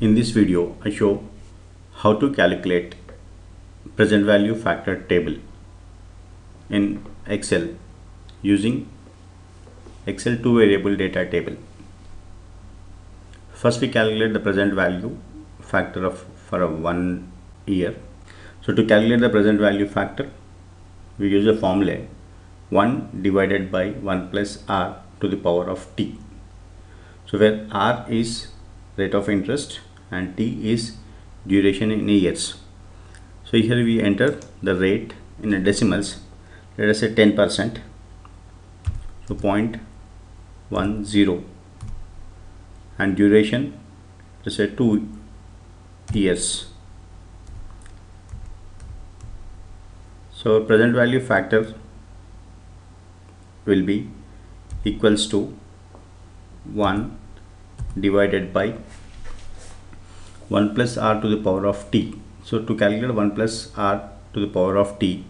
In this video, I show how to calculate present value factor table in Excel using Excel two variable data table. First we calculate the present value factor of for a one year. So to calculate the present value factor, we use a formula 1 divided by 1 plus r to the power of t. So where r is rate of interest and t is duration in years. So here we enter the rate in decimals. Let us say 10 percent. So 0.10 and duration let's say 2 years. So present value factor will be equals to 1 divided by 1 plus r to the power of t. So to calculate 1 plus r to the power of t,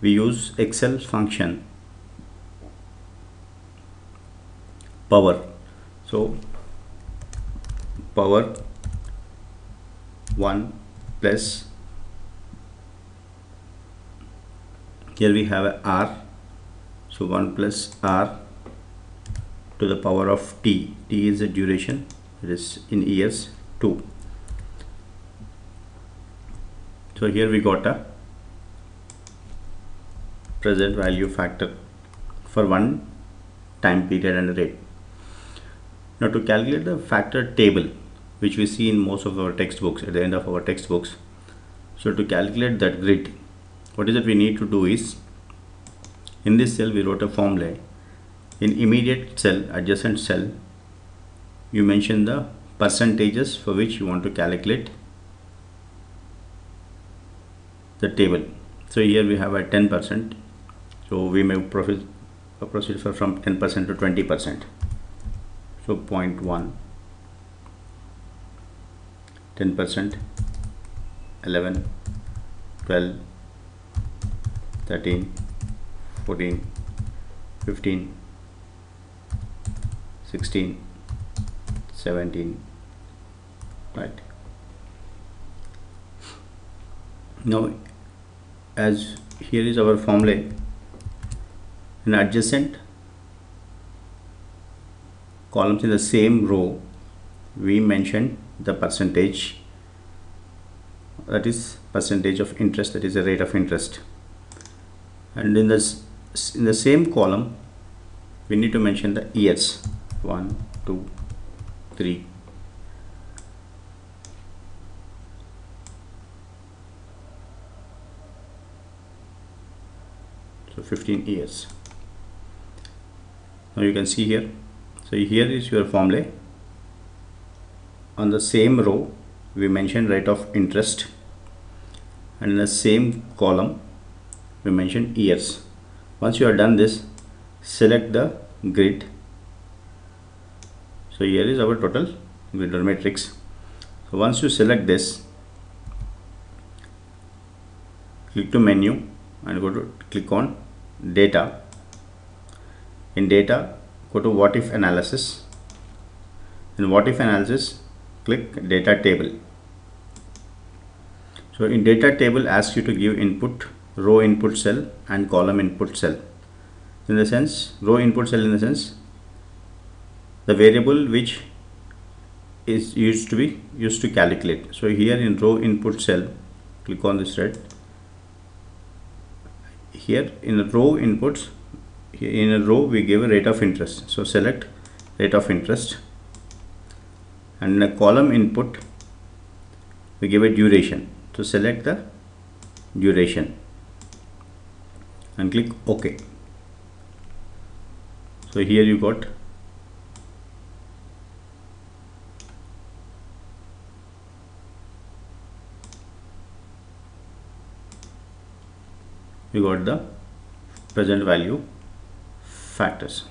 we use Excel function power. So power 1 plus here we have a r so 1 plus r to the power of t. T is the duration it is in years 2 so here we got a present value factor for one time period and rate. Now to calculate the factor table which we see in most of our textbooks at the end of our textbooks so to calculate that grid what is it we need to do is in this cell we wrote a formula in immediate cell adjacent cell you mention the percentages for which you want to calculate the table. So here we have a 10 percent. So we may proceed from 10 percent to 20 percent. So 0.1 10 percent 11 12 13 14 15 16 17 right. Now as here is our formula in adjacent columns in the same row we mention the percentage that is percentage of interest that is the rate of interest. And in this in the same column we need to mention the years one two three. So 15 years. Now you can see here. So here is your formula. On the same row we mention rate of interest. And in the same column we mention years. Once you have done this select the grid so here is our total grid matrix. So once you select this click to menu and go to click on data. In data go to what if analysis. In what if analysis click data table. So in data table asks you to give input row input cell and column input cell. In the sense row input cell in the sense the variable which is used to be used to calculate. So here in row input cell click on this red. Here in the row inputs in a row we give a rate of interest. So select rate of interest. And in a column input we give a duration. So select the duration and click ok. So here you got we got the present value factors